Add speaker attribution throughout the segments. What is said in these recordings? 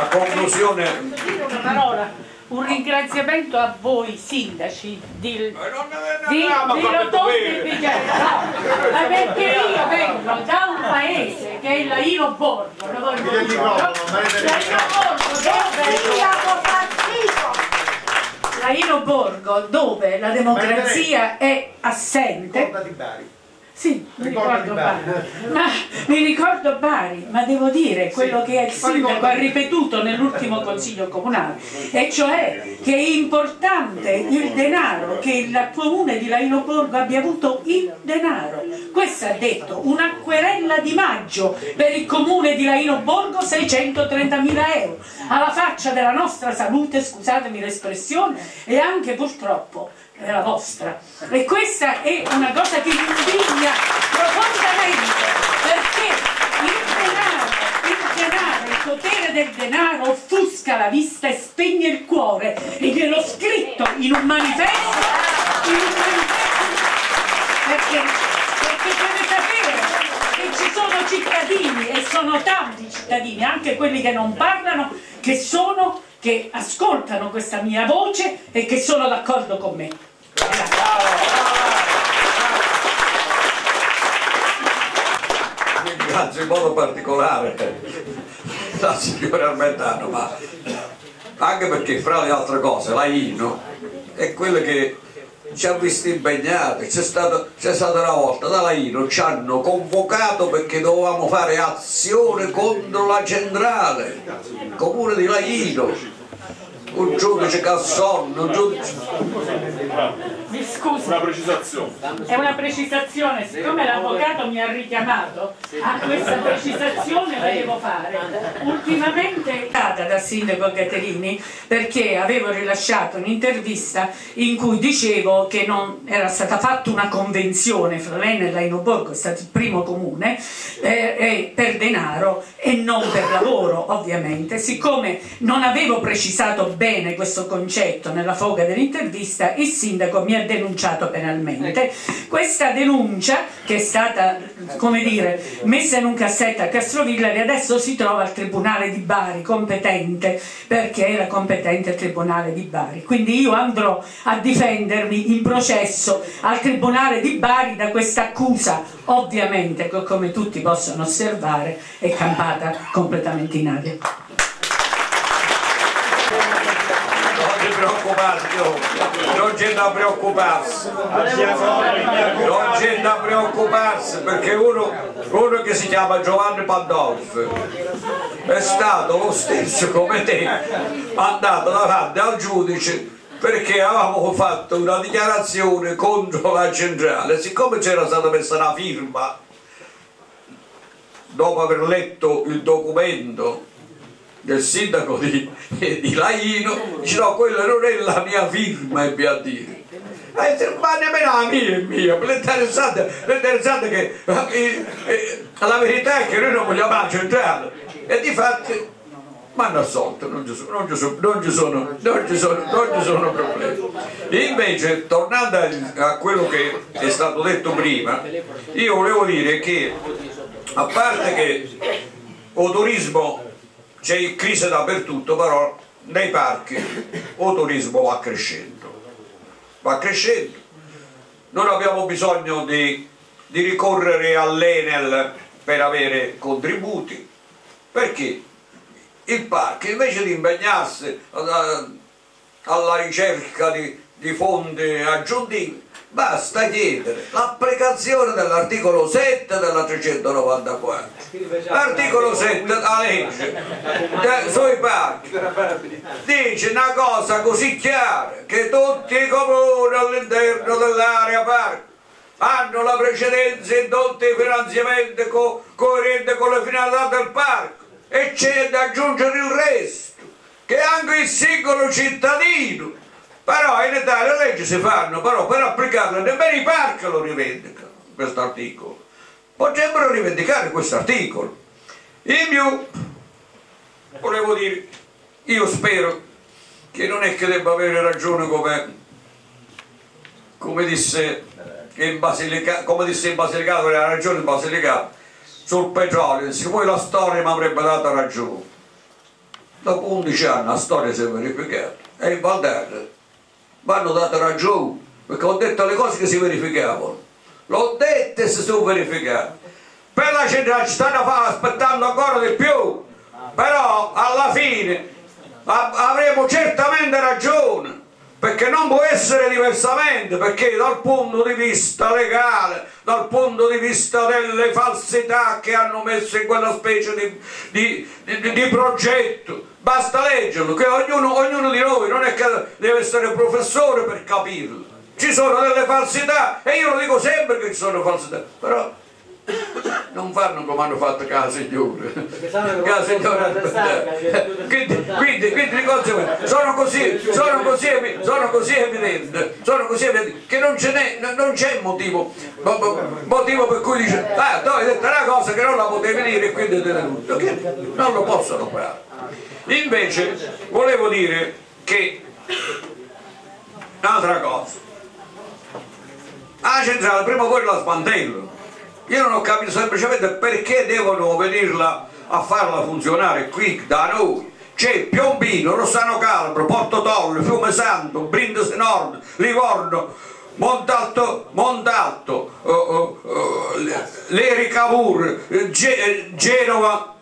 Speaker 1: a conclusione
Speaker 2: dire una parola? Un ringraziamento a voi sindaci di, di, di Rotondi e. No, ma perché io vengo da un paese che è Borgo, lo voglio dire, no? Laino Borgo dove, Laino Borgo dove la democrazia è assente. Sì, mi ricordo Bari. Ma, mi ricordo Bari, ma devo dire quello che il sindaco ha ripetuto nell'ultimo consiglio comunale, e cioè che è importante il denaro, che il comune di Laino Borgo abbia avuto il denaro. Questo ha detto, una querella di maggio per il comune di Laino Borgo 630 mila euro, alla faccia della nostra salute, scusatemi l'espressione, e anche purtroppo è la vostra. E questa è una cosa che mi indigna profondamente, perché il denaro, il denaro, il potere del denaro offusca la vista e spegne il cuore. E gliel'ho scritto in un manifesto, in un manifesto, perché, perché deve sapere che ci sono cittadini, e sono tanti cittadini, anche quelli che non parlano, che sono che ascoltano questa mia voce e che sono d'accordo con me.
Speaker 1: Ringrazio in modo particolare. La signora Armentano, ma anche perché fra le altre cose la INO è quella che ci ha visti impegnati, c'è stata, una volta dalla INO, ci hanno convocato perché dovevamo fare azione contro la centrale, comune di Laino un giudice Casson, un giudice...
Speaker 2: Mi scusi.
Speaker 3: Una precisazione.
Speaker 2: È una precisazione, siccome l'avvocato mi ha richiamato a questa precisazione la devo fare. Ultimamente stata dal sindaco Caterini perché avevo rilasciato un'intervista in cui dicevo che non era stata fatta una convenzione fra lei e Laino Borgo, è stato il primo comune, eh, per denaro e non per lavoro ovviamente. Siccome non avevo precisato bene questo concetto nella foga dell'intervista, il sindaco mi ha denunciato penalmente. Questa denuncia, che è stata, come dire, messa in un cassetto a Castrovillari, adesso si trova al Tribunale di Bari, competente, perché era competente il Tribunale di Bari. Quindi io andrò a difendermi in processo al Tribunale di Bari da questa accusa, ovviamente, come tutti possono osservare, è campata completamente in aria.
Speaker 1: non c'è da preoccuparsi, non c'è da preoccuparsi perché uno, uno che si chiama Giovanni Pandolfi è stato lo stesso come te, andato davanti al giudice perché avevamo fatto una dichiarazione contro la centrale, siccome c'era stata messa una firma dopo aver letto il documento del sindaco di, di Laino dice no quella non è la mia firma ebbe a dire. Eh, ma nemmeno la mia è mia l'interessante, l'interessante che eh, eh, la verità è che noi non vogliamo la centrale. E di fatti mi hanno assolto non ci sono, non ci sono, non ci sono, non ci sono, non ci sono problemi. Invece tornando a quello che è stato detto prima io volevo dire che a parte che o turismo c'è crisi dappertutto però nei parchi il turismo va crescendo. Va crescendo. Non abbiamo bisogno di, di ricorrere all'Enel per avere contributi perché il parco invece di impegnarsi alla ricerca di, di fondi aggiuntivi basta chiedere l'applicazione dell'articolo 7 della 394 l'articolo 7 della legge. sui parchi dice una cosa così chiara che tutti i comuni all'interno dell'area parco hanno la precedenza in tutti i finanziamenti co coerenti con le finalità del parco e c'è da aggiungere il resto che anche il singolo cittadino però in Italia le leggi si fanno però per applicarle nemmeno i parchi lo rivendicano questo articolo. Potrebbero rivendicare questo articolo. In più volevo dire io spero che non è che debba avere ragione come come disse in Basilicato come disse in Basilicata aveva ragione in Basilicata sul petrolio, siccome la storia mi avrebbe dato ragione. Dopo 11 anni la storia si è verificata. E in Valterra mi hanno dato ragione perché ho detto le cose che si verificavano. L'ho detto e si sono verificate. Per la centrale ci stanno aspettando ancora di più. Però alla fine avremo certamente ragione perché non può essere diversamente, perché dal punto di vista legale, dal punto di vista delle falsità che hanno messo in quella specie di, di, di, di progetto, basta leggerlo, che ognuno, ognuno, di noi non è che deve essere professore per capirlo. Ci sono delle falsità e io lo dico sempre che ci sono falsità, però non fanno come hanno fatto casa signore. Casa signore quindi, quindi, quindi di conseguenza sono così sono così sono così evidenti sono così evidenti che non c'è motivo motivo per cui dice ah tu hai detto una cosa che non la potevi dire e quindi te ne tutto. Non lo possono fare. Invece volevo dire che un'altra cosa. La centrale prima o poi la smantello io non ho capito semplicemente perché devono venirla a farla funzionare qui da noi. C'è Piombino, Rossano Calabro, Porto Tolle, Fiume Santo, Brindisi Nord, Livorno, Montalto, Montalto uh, uh, uh, Leri Cavour, Ge Genova.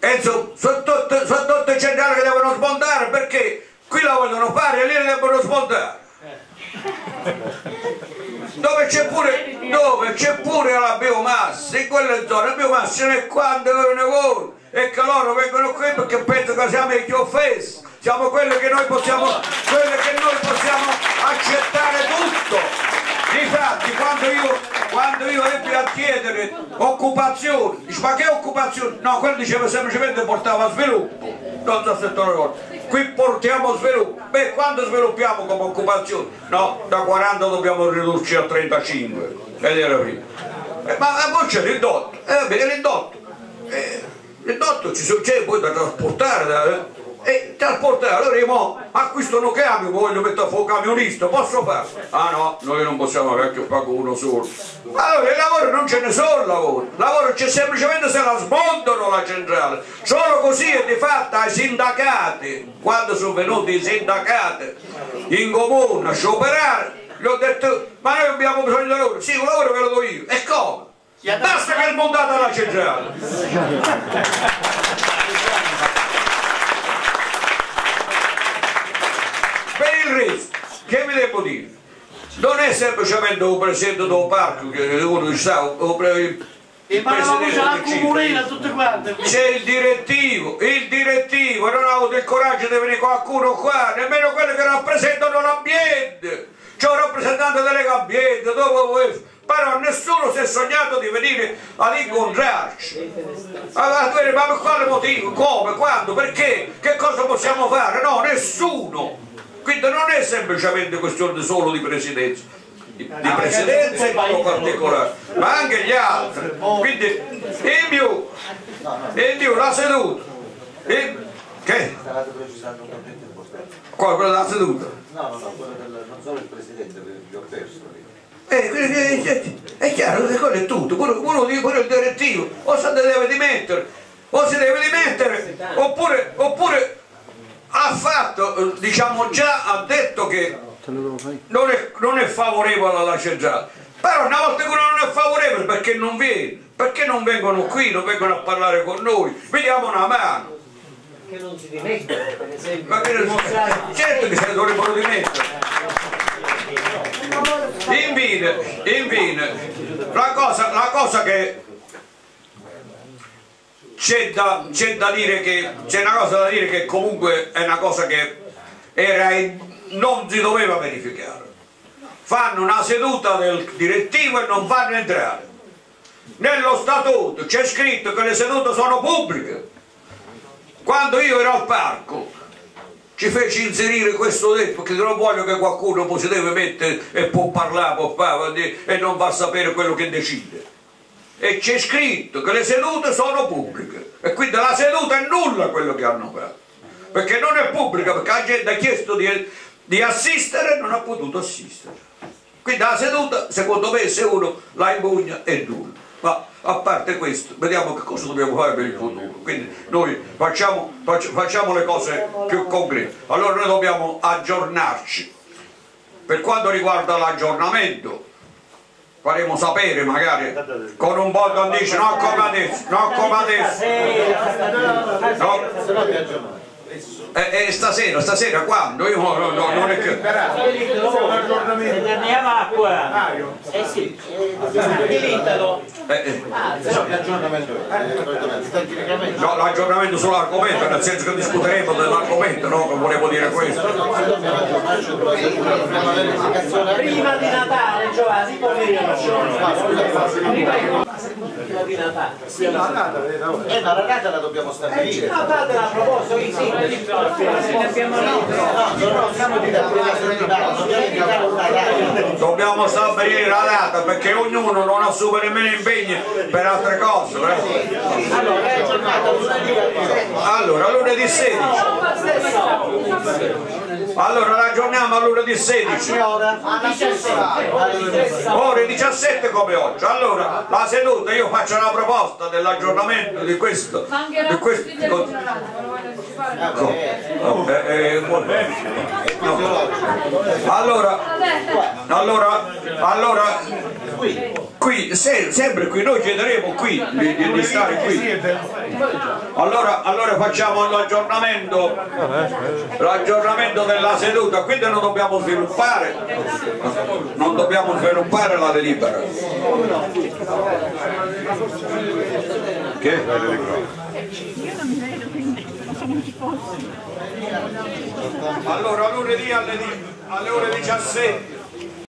Speaker 1: Insomma sono tutte, sono tutte centrali che devono smontare perché qui la vogliono fare e lì le devono smontare dove c'è pure, pure, la biomassa, in quelle zone la biomassa ce n'è quando ne vuole e che loro vengono qui perché pensano che siamo i offesi, siamo quelli che noi possiamo, quelli che noi possiamo accettare tutto. Difatti quando io, quando io ebbi a chiedere occupazione, dice ma che occupazione? No, quello diceva semplicemente portava sviluppo, non so se te lo ricordi qui portiamo sviluppo beh quando sviluppiamo come occupazione? No da 40 dobbiamo ridurci a 35 ed era prima. Eh, ma poi c'è l'indotto? Eh beh l'indotto. Eh, l'indotto c'è poi da trasportare da, eh, e trasportare allora io mo, acquisto un camion voglio mettere a fuoco camionista posso fare? ah no noi non possiamo vecchio pago uno solo. Allora il lavoro non ce ne sono lavoro il lavoro c'è semplicemente se la smontano la centrale. Solo così è di fatto ai sindacati. Quando sono venuti i sindacati in comune a scioperare gli ho detto ma noi abbiamo bisogno di lavoro. Sì un lavoro ve lo do io. E come? basta che è smontata la centrale il resto che vi devo dire non è semplicemente un presidente del parco che uno sa il,
Speaker 3: il presidente tutte quante
Speaker 1: c'è il direttivo il direttivo non ha avuto il coraggio di venire qualcuno qua nemmeno quelli che rappresentano l'ambiente c'è un rappresentante delle Lega dopo voi però nessuno si è sognato di venire ad incontrarci allora, ma per quale motivo? come? quando? perché? che cosa possiamo fare? no, nessuno quindi non è semplicemente questione solo di presidenza, di, di presidenza in modo particolare, ma anche gli altri. Quindi in più, in più la seduta. In, che? Qua, quella della seduta?
Speaker 4: No, no, no, quella del, non solo il presidente, vi ho perso.
Speaker 1: Eh, eh, è chiaro che quello è tutto, quello, quello, quello è il direttivo, o si deve dimettere, o si deve dimettere, oppure, oppure ha fatto, diciamo già, ha detto che non è, non è favorevole alla centrale, però una volta che uno non è favorevole perché non viene, perché non vengono qui, non vengono a parlare con noi, vediamo una mano.
Speaker 3: Che non si dimettono, per esempio.
Speaker 1: Ma che certo che se ne dovrebbero dimettere. Infine, infine, la cosa, la cosa che c'è da, da, dire che c'è una cosa da dire che comunque è una cosa che era non si doveva verificare. Fanno una seduta del direttivo e non fanno entrare. Nello statuto c'è scritto che le sedute sono pubbliche. Quando io ero al parco ci feci inserire questo detto perché non voglio che qualcuno si deve mettere e può parlare può fare, e non va a sapere quello che decide e c'è scritto che le sedute sono pubbliche e quindi la seduta è nulla quello che hanno fatto perché non è pubblica perché la gente ha chiesto di, di assistere e non ha potuto assistere quindi la seduta secondo me se uno la impugna è nulla ma a parte questo, vediamo che cosa dobbiamo fare per il futuro. Quindi noi facciamo, facciamo le cose più concrete. Allora noi dobbiamo aggiornarci. Per quanto riguarda l'aggiornamento, faremo sapere magari con un po' di anticipo, non come adesso, non come adesso. No. Eh, eh, stasera, stasera quando? Io no, no, non è che...
Speaker 3: Andiamo acqua! Eh sì, dilitalo!
Speaker 1: Eh, eh. No, l'aggiornamento sull'argomento, nel senso che discuteremo dell'argomento, no? Che volevo dire questo.
Speaker 3: Prima di Natale, Giovanni, poverino! Prima di Natale!
Speaker 4: Sì, la data, eh, ma la data la dobbiamo stabilire.
Speaker 3: La data la proposto i sindaci!
Speaker 1: Dobbiamo stabilire la data perché ognuno non assume nemmeno impegni per altre cose. Eh? Allora, lunedì 16. Allora ragioniamo a lunedì 16. Ore 17 come oggi. Allora, la seduta io faccio una proposta dell'aggiornamento di questo. Di questo eh, eh, no. allora, allora, allora, qui, se, sempre qui, noi chiederemo qui di, di, di stare qui. Allora, allora facciamo l'aggiornamento, l'aggiornamento della seduta, quindi non dobbiamo sviluppare, non dobbiamo sviluppare la delibera. Che? Allora lunedì alle, alle ore 17